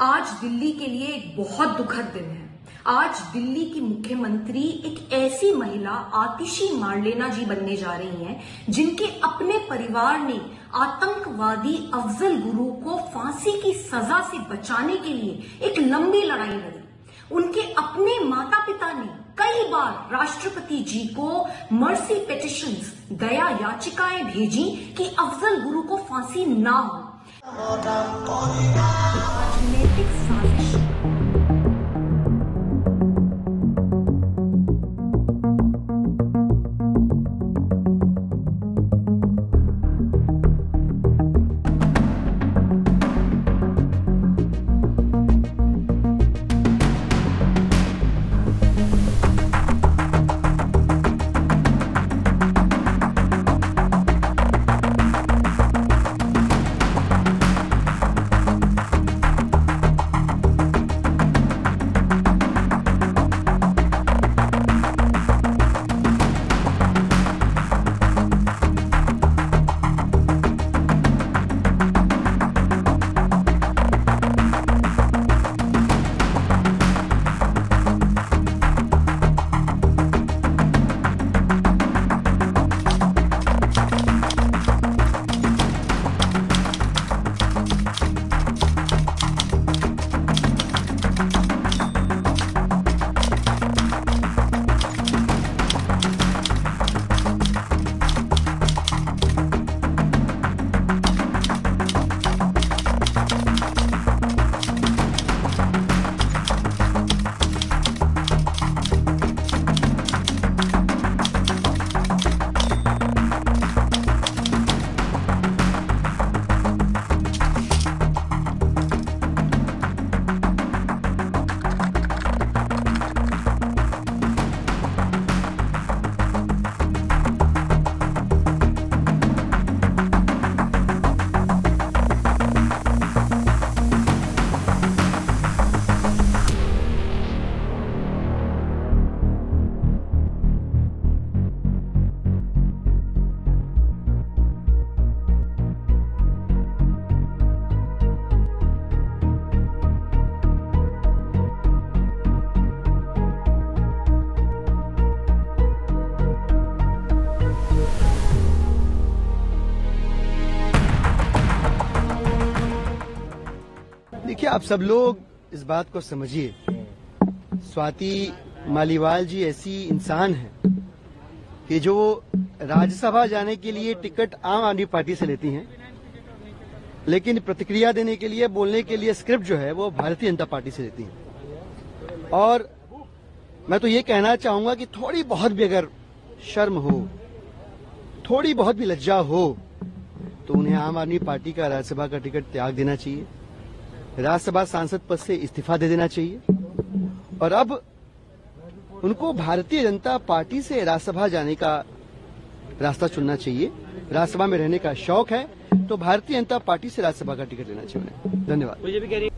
आज दिल्ली के लिए एक बहुत दुखद दिन है। आज दिल्ली की मुख्यमंत्री एक ऐसी महिला, आतिशी मारलेना जी बनने जा रही हैं, जिनके अपने परिवार ने आतंकवादी अफजल गुरु को फांसी की सजा से बचाने के लिए एक लंबी लड़ाई लड़ी। उनके अपने माता पिता ने कई बार राष्ट्रपति जी को मर्सी पिटिशंस दया याचिकाएँ भेजी कि अफजल गुरु को फांसी ना हो। Magnetic sonic. देखिए, आप सब लोग इस बात को समझिए। स्वाति मालीवाल जी ऐसी इंसान है कि जो राज्यसभा जाने के लिए टिकट आम आदमी पार्टी से लेती हैं, लेकिन प्रतिक्रिया देने के लिए, बोलने के लिए स्क्रिप्ट जो है, वो भारतीय जनता पार्टी से लेती हैं। और मैं तो ये कहना चाहूँगा कि थोड़ी बहुत भी अगर शर्म हो, थोड़ी बहुत भी लज्जा हो तो उन्हें आम आदमी पार्टी का राज्यसभा का टिकट त्याग देना चाहिए। राज्यसभा सांसद पद से इस्तीफा दे देना चाहिए। और अब उनको भारतीय जनता पार्टी से राज्यसभा जाने का रास्ता चुनना चाहिए। राज्यसभा में रहने का शौक है तो भारतीय जनता पार्टी से राज्यसभा का टिकट लेना चाहिए धन्यवाद। है